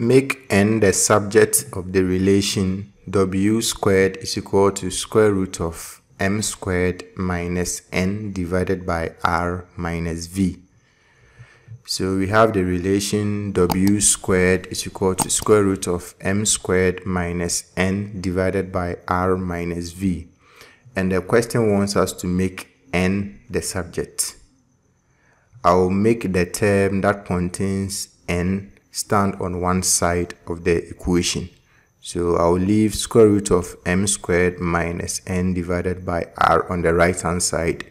Make n the subject of the relation w squared is equal to square root of m squared minus n divided by r minus v. So we have the relation w squared is equal to square root of m squared minus n divided by r minus v. And the question wants us to make n the subject. I will make the term that contains n stand on one side of the equation. So I'll leave square root of m squared minus n divided by r on the right hand side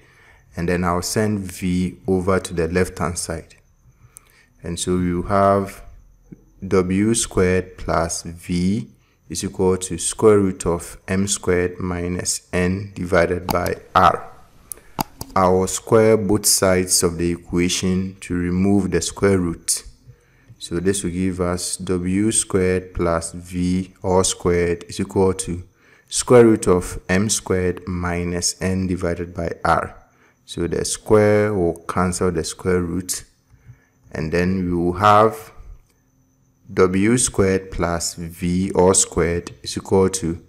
and then I'll send v over to the left hand side. And so you have w squared plus v is equal to square root of m squared minus n divided by r. I will square both sides of the equation to remove the square root. So this will give us w squared plus v all squared is equal to square root of m squared minus n divided by r. So the square will cancel the square root and then we will have w squared plus v all squared is equal to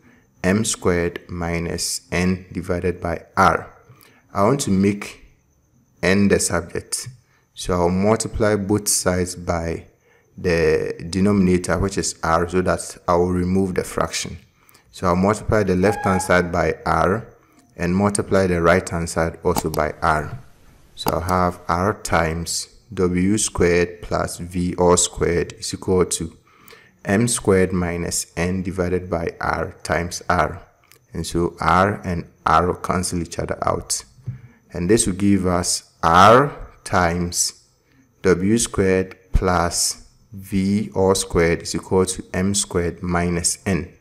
m squared minus n divided by r. I want to make n the subject. So I'll multiply both sides by the denominator which is r so that I will remove the fraction. So I'll multiply the left hand side by r and multiply the right hand side also by r. So I'll have r times w squared plus v all squared is equal to m squared minus n divided by r times r. And so r and r will cancel each other out. And this will give us r times w squared plus v squared is equal to m squared minus n.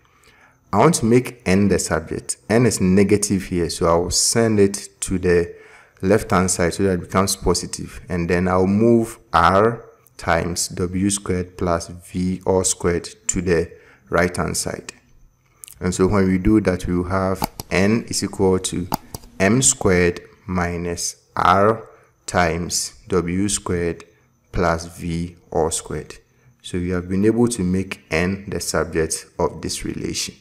I want to make n the subject. n is negative here, so I will send it to the left hand side so that it becomes positive. And then I'll move r times w squared plus v all squared to the right hand side. And so when we do that, we will have n is equal to m squared minus r times w squared plus v all squared. So you have been able to make n the subject of this relation.